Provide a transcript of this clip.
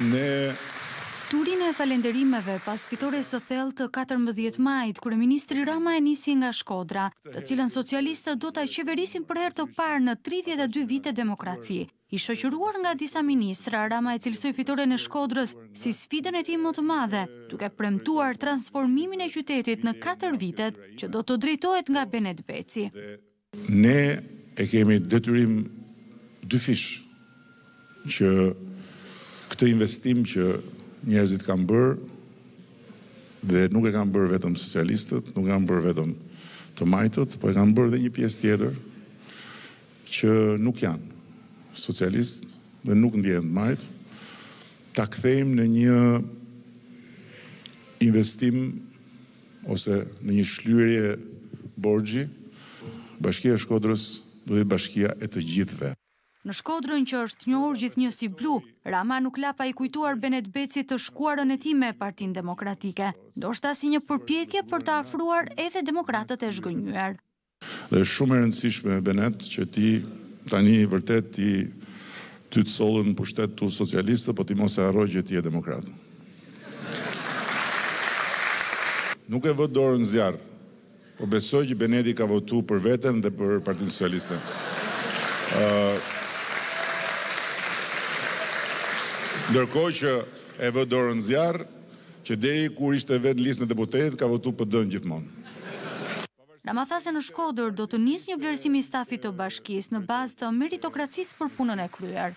Ne. Turin e falenderimeve pas fitores së thellë të katërmbëdhjetë majit, kryeministri Rama e nisi nga Shkodra, të cilën socialistët do ta qeverisin për herë të parë në tridhjetë e dy vite demokraci. I shoqëruar nga disa ministra, Rama e cilësoi fitoren e Shkodrës si sfidën e tij më të madhe, duke premtuar transformimin e qytetit në katër vitet që do të drejtohet nga Benet Beci. Ne e kemi detyrim dyfish që këtë investim që njerëzit kanë bërë dhe nuk e kanë bërë vetëm socialistët, nuk e kanë bërë vetëm të majtët, po e kanë bërë dhe një pjesë tjetër që nuk janë socialistë dhe nuk ndjehen të majtë, ta kthejmë në një investim ose në një shlyrje borxhi, Bashkia e Shkodrës do të jetë bashkia e të gjithëve. Në Shkodrën që është njohur gjithnjë si blu, Rama nuk la pa i kujtuar Benet Becit të shkuarën e tij me Partinë Demokratike, ndoshta si një përpjekje për të afruar edhe demokratët e zhgënjyer. Dhe është shumë e rëndësishme Benet që ti tani vërtet ti ty të sollën në pushtet socialistët po ti mos e harro që ti je demokrat. Nuk e vë dorën në zjarr por besoj që Beneti ka votu për veten dhe për Partinë Socialiste. Ndërkohë që e vë dorën në zjarr që deri kur ishte vet në listën e deputetit ka votu PD-në gjithmonë. Rama tha se në Shkodër do të nisë një vlerësim i stafit të bashkisë në bazë të meritokracisë për punën e kryer.